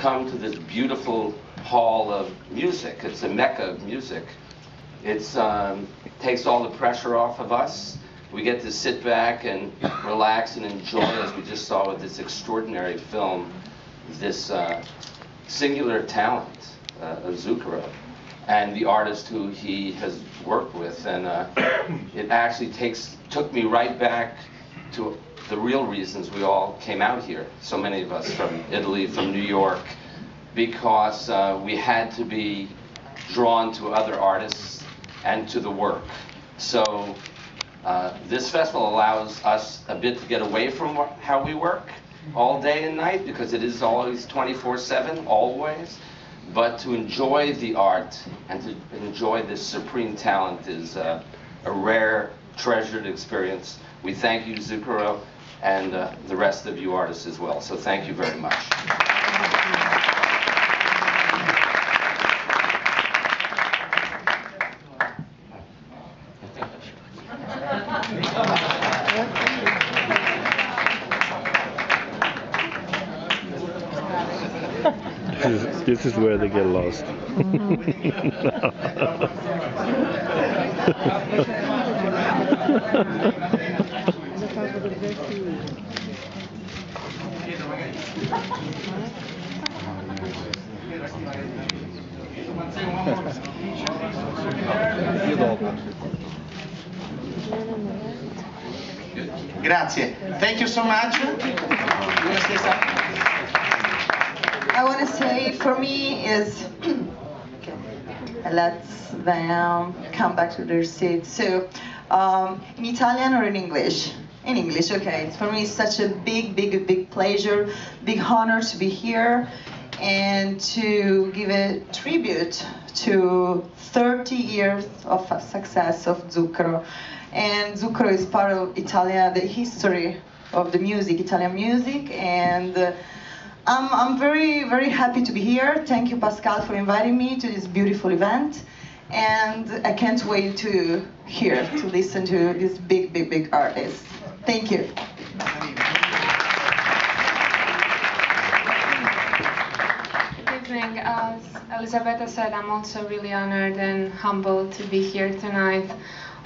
come to this beautiful hall of music. It's a mecca of music. It um, takes all the pressure off of us. We get to sit back and relax and enjoy, as we just saw with this extraordinary film, this uh, singular talent uh, of Zucchero and the artist who he has worked with. And uh, it actually takes took me right back to the real reasons we all came out here, so many of us from Italy, from New York, because uh, we had to be drawn to other artists and to the work. So uh, this festival allows us a bit to get away from how we work all day and night because it is always 24-7, always. But to enjoy the art and to enjoy this supreme talent is uh, a rare, treasured experience. We thank you, Zucchero, and uh, the rest of you artists as well. So thank you very much. This is, this is where they get lost. Grazie. Thank you so much. I want to say for me is let's them come back to their seats. So um, in Italian or in English? In English, okay. For me, it's such a big, big, big pleasure, big honor to be here and to give a tribute to 30 years of success of Zucchero. And Zucchero is part of Italia, the history of the music, Italian music, and uh, I'm, I'm very, very happy to be here. Thank you, Pascal, for inviting me to this beautiful event. And I can't wait to hear, to listen to this big, big, big artist. Thank you. Good evening. As Elisabetta said, I'm also really honored and humbled to be here tonight.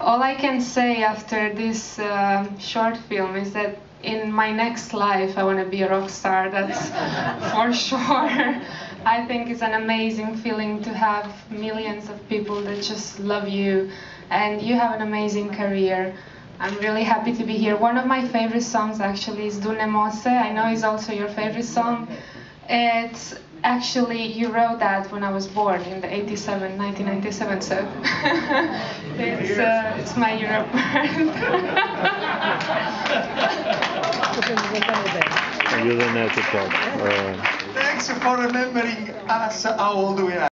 All I can say after this uh, short film is that in my next life I want to be a rock star, that's for sure. I think it's an amazing feeling to have millions of people that just love you and you have an amazing career. I'm really happy to be here. One of my favorite songs actually is Dune Mosse. I know it's also your favorite song. It's actually, you wrote that when I was born in the 87, 1997, so it's, uh, it's my Europe. birth. You don't have to talk. Uh, Thanks for remembering us how old we are.